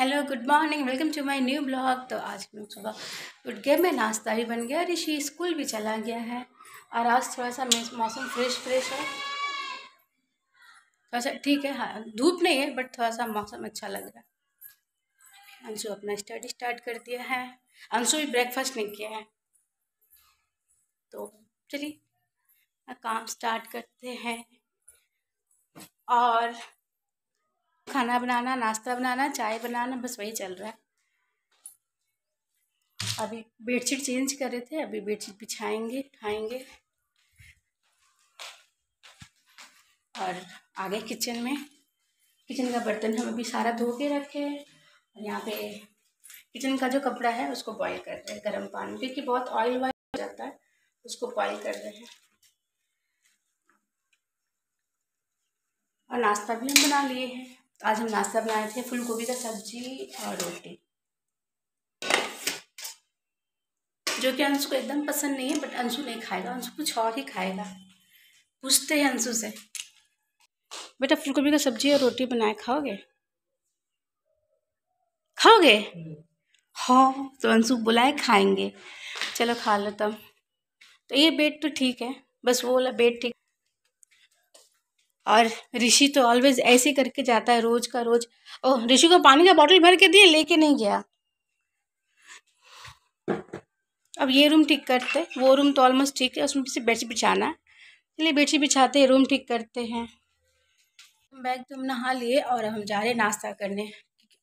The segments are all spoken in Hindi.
Hello good morning welcome to my new blog तो आज हम सुबह उठ गए, मैं नाश्ता भी बन गया ऋषि स्कूल भी चला गया है। और आज थोड़ा सा मौसम फ्रेश फ्रेश है। थोड़ा सा ठीक है हाँ धूप नहीं है बट थोड़ा सा मौसम अच्छा लग रहा है। अंशु अपना स्टडी स्टार्ट कर दिया है। अंशु भी ब्रेकफास्ट नहीं किया है। तो चलिए काम स्टार्ट करते हैं। और खाना बनाना, नाश्ता बनाना, चाय बनाना, बस वही चल रहा है। अभी बेडशीट चेंज कर रहे थे, अभी बेडशीट बिछाएँगे, खाएँगे। और आगे किचन में, किचन का बर्तन हम अभी सारा धो के रखे हैं। और यहाँ पे किचन का जो कपड़ा है, उसको बॉईल कर रहे हैं गर्म पानी, क्योंकि बहुत ऑयल वाइल हो जाता है, उसको बॉईल कर रहे हैं। और नाश्ता भी हम बना लिए हैं। आज हम नाश्ता बनाए थे फूल गोभी का सब्ज़ी और रोटी। जो कि अंशु को एकदम पसंद नहीं है बट अंशु नहीं खाएगा, अंशु कुछ और ही खाएगा। पूछते हैं अंशु से। बेटा फूल गोभी का सब्ज़ी और रोटी बनाए खाओगे? खाओगे? हाँ तो अंशु बुलाए खाएँगे। चलो खा लो तब। तो ये बेड तो ठीक है, बस वो वाला बेड ठीक और ऋषि तो ऑलवेज ऐसे करके जाता है रोज का रोज। ओह, ऋषि को पानी का बॉटल भर के दिए, लेके नहीं गया। अब ये रूम ठीक करते, वो रूम तो ऑलमोस्ट ठीक है, उसमें से बेडशीट बिछाना है। चलिए बेडशीट बिछाते हैं रूम ठीक करते हैं। बैग तो हम नहा लिए और हम जा रहे नाश्ता करने।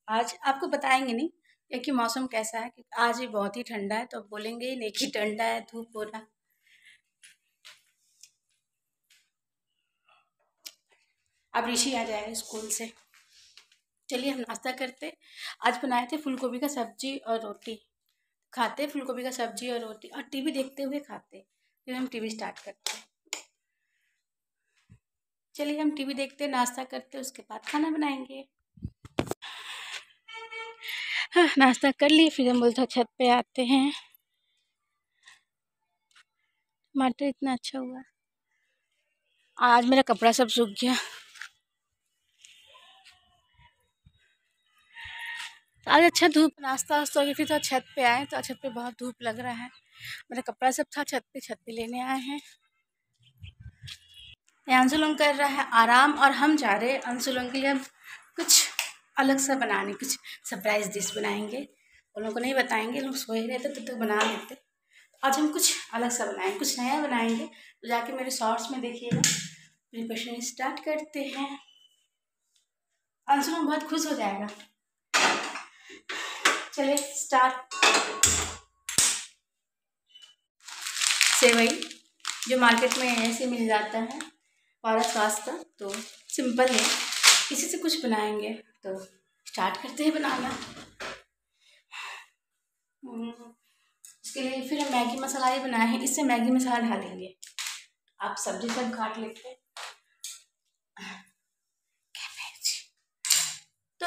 आज आपको बताएँगे नहीं क्योंकि मौसम कैसा है आज ही बहुत ही ठंडा है तो बोलेंगे ही नहीं कि ठंडा है, धूप हो रहा। अब ऋषि आ जाएगा स्कूल से। चलिए हम नाश्ता करते। आज बनाए थे फूल गोभी का सब्ज़ी और रोटी। खाते फूल गोभी का सब्ज़ी और रोटी और टीवी देखते हुए खाते। फिर हम टीवी स्टार्ट करते चलिए हम टीवी देखते नाश्ता करते उसके बाद खाना बनाएँगे। हाँ नाश्ता कर लिए, फिर हम बोलते छत पे आते हैं। टमाटर इतना अच्छा हुआ। आज मेरा कपड़ा सब सूख गया। आज अच्छा धूप नाश्ता वास्ता हो फिर तो छत पे आए तो छत पे बहुत धूप लग रहा है। मेरा कपड़ा सब था छत पे छत पे लेने आए हैं। अंशुलम कर रहा है आराम और हम जा रहे हैं अंशुलम के लिए अब कुछ अलग सा बनाने कुछ सरप्राइज़ डिश बनाएँगे। उन लोगों को नहीं बताएँगे लोग सोए रहते तो, तो बना लेते आज हम कुछ अलग सा बनाएँगे कुछ नया बनाएँगे। तो जाके मेरे शॉर्ट्स में देखिएगा। प्रिपरेशन स्टार्ट करते हैं। अंशुलम बहुत खुश हो जाएगा। चलिए स्टार्ट सेवई, जो मार्केट में ऐसे मिल जाता है पारा स्वास्थ्य तो सिंपल है। इसी से कुछ बनाएँगे तो स्टार्ट करते हैं बनाना। इसके लिए फिर हम मैगी मसाला ही बनाए हैं, इससे मैगी मसाला डालेंगे। आप सब्ज़ी सब काट लेते हैं।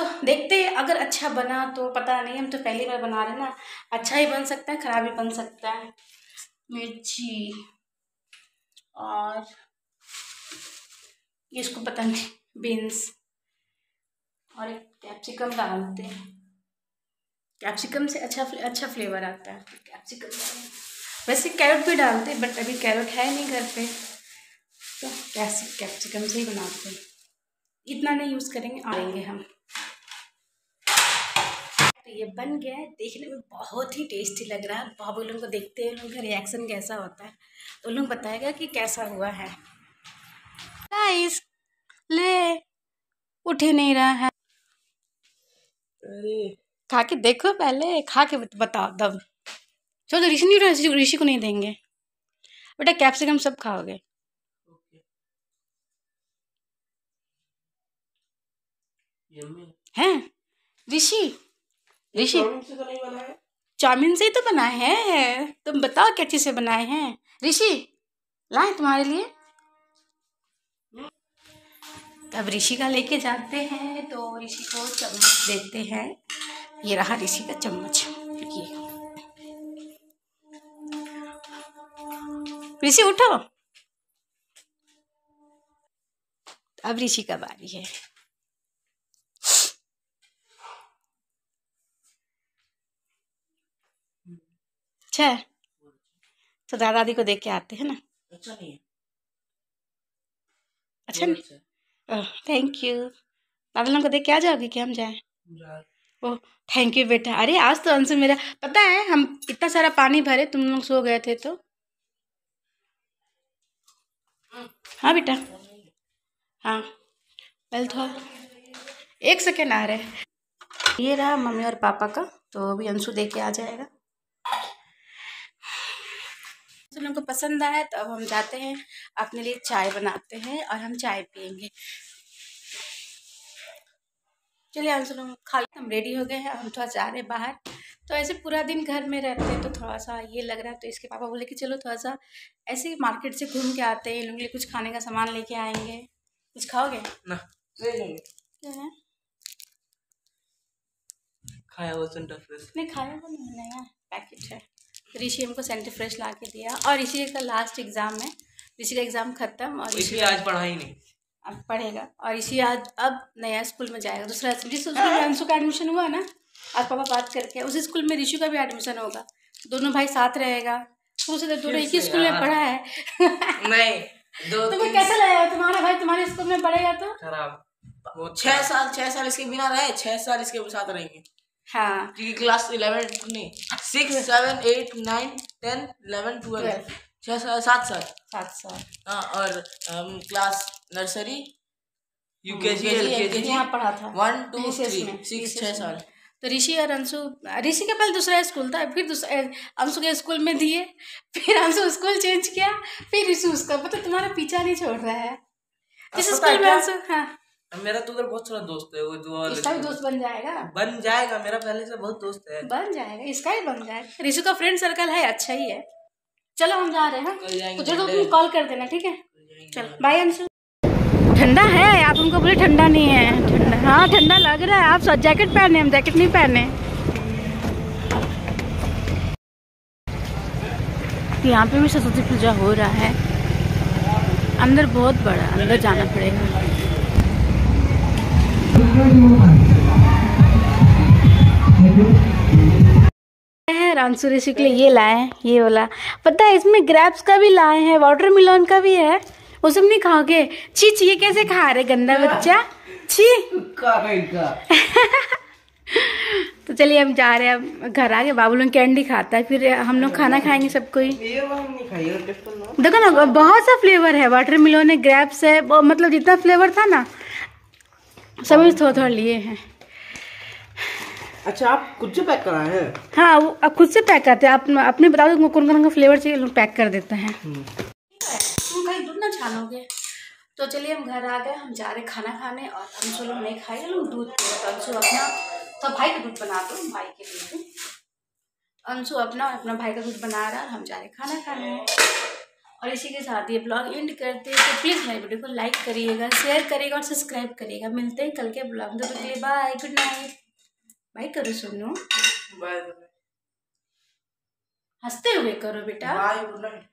तो देखते हैं, अगर अच्छा बना तो पता नहीं, हम तो पहली बार बना रहे ना। अच्छा ही बन सकता है, ख़राब भी बन सकता है। मिर्ची और इसको पता नहीं, बीन्स। और एक कैप्सिकम डालते हैं। कैप्सिकम से अच्छा अच्छा फ्लेवर आता है। कैप्सिकम वैसे कैरेट भी डालते हैं, बट अभी कैरेट है नहीं घर पे। तो कैसे, कैप्सिकम से ही बनाते हैं। इतना नहीं यूज़ करेंगे, आएँगे हम। तो ये बन गया है। देखने में बहुत ही टेस्टी लग रहा है। बाबू लोगों को देखते हैं उनका रिएक्शन कैसा होता है? तो लोग बताएगा कि कैसा हुआ है। गाइस ले उठ ही नहीं रहा है। खा के देखो पहले खा के बताओ दब चलो ऋषि नहीं रहा ऋषि को नहीं देंगे। बेटा कैप्सिकम सब खाओगे। हैं? ऋषि? ऋषि। चाउमीन से ही तो बनाए हैं। तुम बताओ क्या चीज़ से बनाए हैं। ऋषि लाए तुम्हारे लिए। अब ऋषि का लेके जाते हैं तो ऋषि को चम्मच देते हैं। ये रहा ऋषि का चम्मच। ये। ऋषि उठो। अब ऋषि का बारी है। अच्छा है? तो दादा दादी को देख के आते हैं ना? अच्छा नहीं है। अच्छा अच्छा थैंक यू दादा लोग को देख के आ जाओगे कि हम जाएँ? ओह थैंक यू बेटा। अरे आज तो अंशु मेरा पता है हम इतना सारा पानी भरे तुम लोग सो गए थे तो। हाँ बेटा। हाँ। पहले थोड़ा एक सेकेंड आ रहे ये रहा मम्मी और पापा का तो अभी अंशु दे के आ जाएगा। तो लोगों को पसंद आया तो अब हम जाते हैं अपने लिए चाय बनाते हैं और हम चाय पियेंगे। चलिए हम लोग खा हम रेडी हो गए हैं हम थोड़ा जा रहे हैं बाहर। तो ऐसे पूरा दिन घर में रहते हैं तो थोड़ा सा ये लग रहा है तो इसके पापा बोले कि चलो थोड़ा सा ऐसे ही मार्केट से घूम के आते हैं इन लोगों के लिए कुछ खाने का सामान लेके आएँगे। कुछ खाओगे? ना। ले लेंगे। क्या है? खाया हुआ नहीं खाया तो नहीं नया पैकेट है। ऋषि हमको सेंटर फ्रेश ला के दिया और ऋषि का लास्ट एग्ज़ाम है। ऋषि का एग्ज़ाम खत्म और ऋषि आज पढ़ाई नहीं। अब पढ़ेगा। और इसी आज अब नया स्कूल में जाएगा। दूसरा जिस स्कूल में अंशु का एडमिशन हुआ ना आज पापा बात करके उसी स्कूल में ऋषि का भी एडमिशन होगा। दोनों भाई साथ रहेगा। शुरू तो दोनों एक ही स्कूल में पढ़ा है। नहीं दो तुम्हें कैसा लगेगा तुम्हारा भाई तुम्हारे स्कूल में पढ़ेगा तो? खराब। वो छह साल छह साल इसके बिना रहे छह साल इसके साथ रहेंगे। हाँ। क्योंकि क्लास इलेवन नहीं six seven eight nine ten eleven twelve. साल सात साल सात साल हाँ और class nursery UKG UKG, LKG यहाँ पढ़ा था। वन टू थ्री सिक्स में। साल। तो ऋषि और अंशु ऋषि का पहले दूसरा स्कूल था फिर दूसरा अंशु के स्कूल में दिए फिर अंशु स्कूल चेंज किया फिर ऋषि उसका पता तुम्हारा पीछा नहीं छोड़ रहा है। जिस स्कूल में अंशु हाँ। मेरा तो उधर बहुत सारा दोस्त है वो जो इसका भी दोस्त बन जाएगा? बन जाएगा मेरा पहले से बहुत दोस्त है। बन जाएगा इसका ही बन जाएगा। ऋषि का फ्रेंड सर्कल है अच्छा ही है। चलो हम जा रहे हैं कुछ तो। तुम कॉल कर देना ठीक है। चल बाय अंशु। ठंडा है आप हमको बोले ठंडा नहीं है। ठंडा हाँ ठंडा लग रहा है। आप सब जैकेट पहने हम जैकेट नहीं पहने। यहाँ पे भी सरस्वती पूजा हो रहा है। अंदर बहुत बड़ा अंदर जाना पड़ेगा। है रानसू ऋषि के लिए ये लाए हैं ये वाला। पता है इसमें ग्रेप्स का भी लाए हैं वाटरमेलन का भी है। वो सब नहीं खाओगे? छी छी ये कैसे खा रहे गंदा बच्चा? छी तो चलिए हम जा रहे हैं अब घर आके बाबू लोग कैंडी खाता है फिर हम लोग खाना खाएँगे सब कोई। देखो ना बहुत सा फ्लेवर है वाटर मिलोन है ग्रेप्स है मतलब जितना फ्लेवर था ना सभी थोड़ा थोड़ा लिए हैं। अच्छा आप खुद से पैक कराए हैं? हाँ वो आप खुद से पैक करते हैं। आप अपने बता दो कौन कौन का फ्लेवर चाहिए लोग पैक कर देते हैं। तुम कहीं दूध ना छानोगे। तो चलिए हम घर आ गए हम जा रहे खाना खाने और अंशु लोग नहीं खाए लोग दूध पिए तो अंशु अपना तो भाई का दूध बना दो भाई के लिए। अंशु अपना और अपना भाई का दूध बना रहा है हम जा रहे खाना खाने। और इसी के साथ ये ब्लॉग एंड करते हैं। तो प्लीज़ मेरे वीडियो को लाइक करिएगा शेयर करिएगा और सब्सक्राइब करिएगा। मिलते हैं कल के ब्लॉग में। तो के लिए बाय गुड नाइट बाय करो सुनो। बाय हँसते हुए करो बेटा। Bye good night